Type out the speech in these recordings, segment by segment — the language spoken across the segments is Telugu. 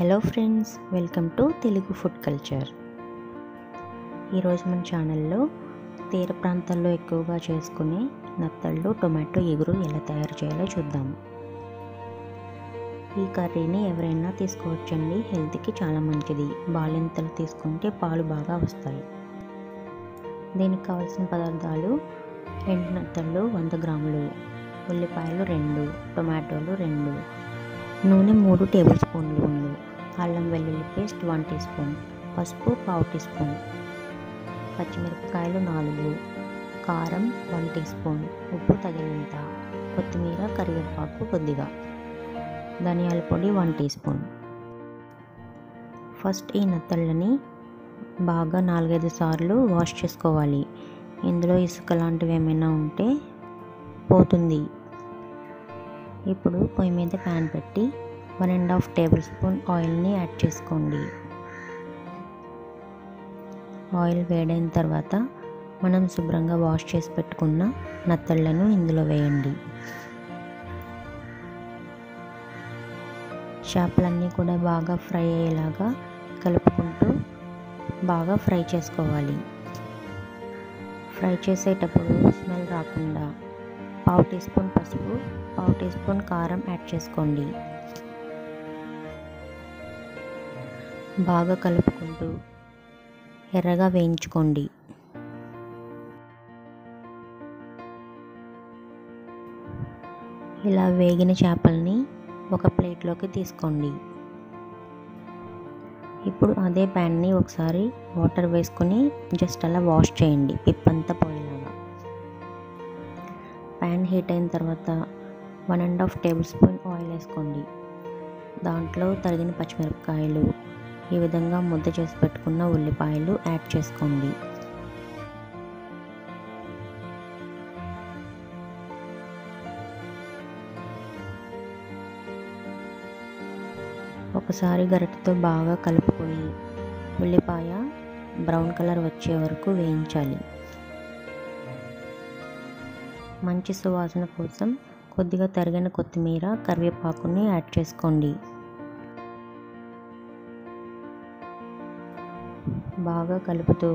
Hello friends welcome to Telugu food culture. ఈరోజు మన ఛానల్లో తీర ప్రాంతాల్లో ఎక్కువగా చేసుకునే నత్తళ్ళు టొమాటో ఎగురు ఎలా తయారు చేయాలో చూద్దాం. ఈ కర్రీని ఎవరైనా తీసుకోవచ్చండి. హెల్త్కి చాలా మంచిది. బాలింతలు తీసుకుంటే పాలు బాగా వస్తాయి. దీనికి కావాల్సిన పదార్థాలు రెండు నత్తళ్ళు వంద గ్రాములు ఉల్లిపాయలు రెండు టొమాటోలు రెండు నూనె మూడు టేబుల్ స్పూన్లు ఉంది అల్లం వెల్లుల్లి పేస్ట్ వన్ టీ స్పూన్. పసుపు పావు టీ స్పూన్. పచ్చిమిరపకాయలు నాలుగు. కారం వన్ టీ స్పూన్. ఉప్పు తగినంత. కొత్తిమీర కరివేపాకు కొద్దిగా. ధనియాల పొడి వన్ టీ స్పూన్. ఫస్ట్ ఈ నత్తళ్ళని బాగా నాలుగైదు సార్లు వాష్ చేసుకోవాలి. ఇందులో ఇసుక లాంటివి ఏమైనా ఉంటే పోతుంది. ఇప్పుడు పొయ్యి మీద ప్యాన్ పెట్టి one and half tablespoon ఆయిల్ని యాడ్ చేసుకోండి. ఆయిల్ వేడైన తర్వాత మనం శుభ్రంగా వాష్ చేసి పెట్టుకున్న నత్తళ్ళను ఇందులో వేయండి. చేపలన్నీ కూడా బాగా ఫ్రై అయ్యేలాగా కలుపుకుంటూ బాగా ఫ్రై చేసుకోవాలి. ఫ్రై చేసేటప్పుడు స్మెల్ రాకుండా పావు టీ స్పూన్ పసుపు పావు టీ స్పూన్ కారం యాడ్ చేసుకోండి. బాగా కలుపుకుంటూ ఎర్రగా వేయించుకోండి. ఇలా వేగిన చేపల్ని ఒక ప్లేట్లోకి తీసుకోండి. ఇప్పుడు అదే ప్యాన్ని ఒకసారి వాటర్ వేసుకొని జస్ట్ అలా వాష్ చేయండి. పిప్పంతా పోయేలాగా. ప్యాన్ హీట్ అయిన తర్వాత one and half tablespoon oil వేసుకోండి. దాంట్లో తరిగిన పచ్చిమిరపకాయలు ఈ విధంగా ముద్ద చేసి పెట్టుకున్న ఉల్లిపాయలు యాడ్ చేసుకోండి. ఒకసారి గరిటతో బాగా కలుపుకొని ఉల్లిపాయ బ్రౌన్ కలర్ వచ్చే వరకు వేయించాలి. మంచి సువాసన కోసం కొద్దిగా తరిగిన కొత్తిమీర కరివేపాకుని యాడ్ చేసుకోండి. బాగా కలుపుతూ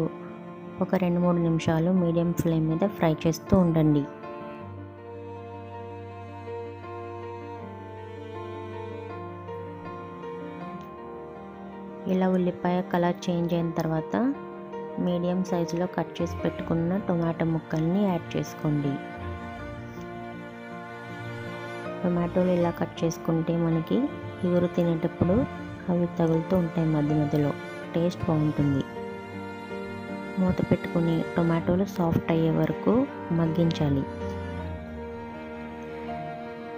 ఒక రెండు మూడు నిమిషాలు మీడియం ఫ్లేమ్ మీద ఫ్రై చేస్తూ ఉండండి. ఇలా ఉల్లిపాయ కలర్ చేంజ్ అయిన తర్వాత మీడియం సైజులో కట్ చేసి పెట్టుకున్న టొమాటో ముక్కల్ని యాడ్ చేసుకోండి. టొమాటోలు ఇలా కట్ చేసుకుంటే మనకి ఇగురు తినేటప్పుడు అవి తగులుతూ ఉంటాయి మధ్య మధ్యలో. టేస్ట్ బాగుంటుంది. మూత పెట్టుకుని టొమాటోలు సాఫ్ట్ అయ్యే వరకు మగ్గించాలి.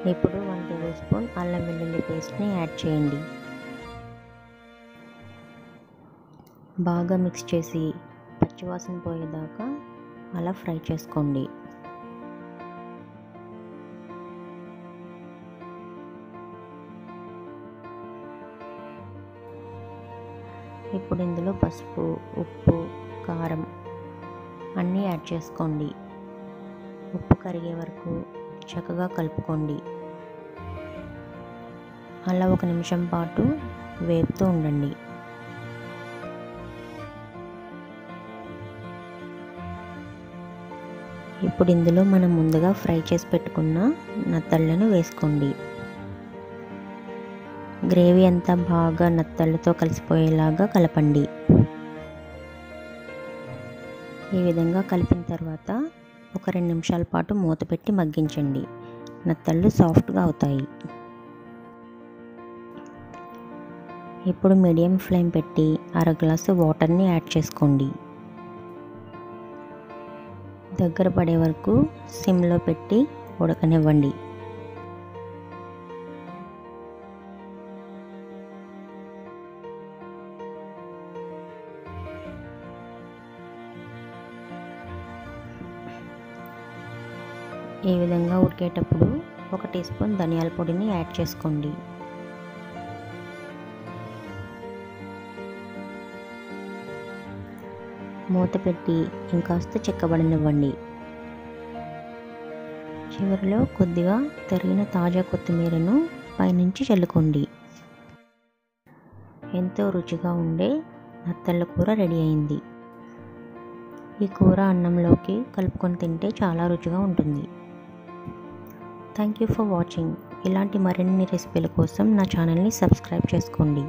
ఇప్పుడు వన్ టేబుల్ స్పూన్ అల్లం వెల్లుల్లి పేస్ట్ని యాడ్ చేయండి. బాగా మిక్స్ చేసి పచ్చివాసన పోయేదాకా అలా ఫ్రై చేసుకోండి. ఇప్పుడు ఇందులో పసుపు ఉప్పు కారం అన్నీ యాడ్ చేసుకోండి. ఉప్పు కరిగే వరకు చక్కగా కలుపుకోండి. అలా ఒక నిమిషం పాటు వేపుతూ ఉండండి. ఇప్పుడు ఇందులో మనం ముందుగా ఫ్రై చేసి పెట్టుకున్న నత్తళ్ళను వేసుకోండి. గ్రేవీ అంతా బాగా నత్తళ్ళతో కలిసిపోయేలాగా కలపండి. ఈ విధంగా కలిపిన తర్వాత ఒక రెండు నిమిషాల పాటు మూత పెట్టి మగ్గించండి. నత్తళ్ళు సాఫ్ట్గా అవుతాయి. ఇప్పుడు మీడియం ఫ్లేమ్ పెట్టి అర గ్లాసు వాటర్ని యాడ్ చేసుకోండి. దగ్గర పడే వరకు సిమ్లో పెట్టి ఉడకనివ్వండి. ఈ విధంగా ఉడికేటప్పుడు ఒక టీ స్పూన్ ధనియాల పొడిని యాడ్ చేసుకోండి. మూత పెట్టి ఇంకాస్త చిక్కబడనివ్వండి. చివరిలో కొద్దిగా తరిగిన తాజా కొత్తిమీరను పైనుంచి చల్లుకోండి. ఎంతో రుచిగా ఉండే నత్తళ్ళ కూర రెడీ అయింది. ఈ కూర అన్నంలోకి కలుపుకొని తింటే చాలా రుచిగా ఉంటుంది. థ్యాంక్ యూ ఫర్ వాచింగ్ ఇలాంటి మరిన్ని రెసిపీల కోసం నా ఛానల్ని సబ్స్క్రైబ్ చేసుకోండి.